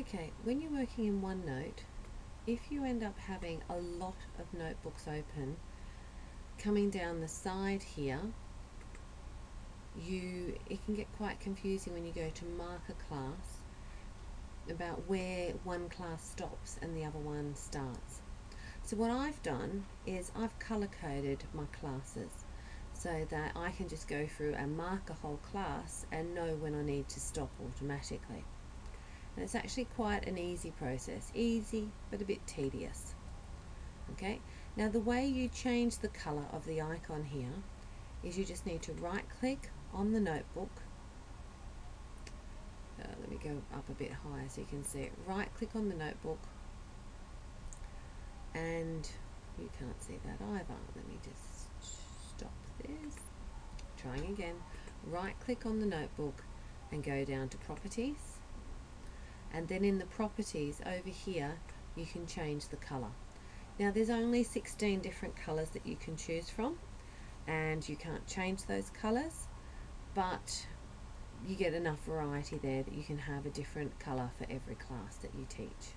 Okay, when you're working in OneNote, if you end up having a lot of notebooks open, coming down the side here, you it can get quite confusing when you go to mark a class about where one class stops and the other one starts. So what I've done is I've color coded my classes so that I can just go through and mark a whole class and know when I need to stop automatically. And it's actually quite an easy process, easy but a bit tedious. Okay, now the way you change the color of the icon here is you just need to right click on the notebook. Uh, let me go up a bit higher so you can see it. Right click on the notebook. And you can't see that either. Let me just stop this. Trying again. Right click on the notebook and go down to properties and then in the properties over here you can change the color now there's only 16 different colors that you can choose from and you can't change those colors but you get enough variety there that you can have a different color for every class that you teach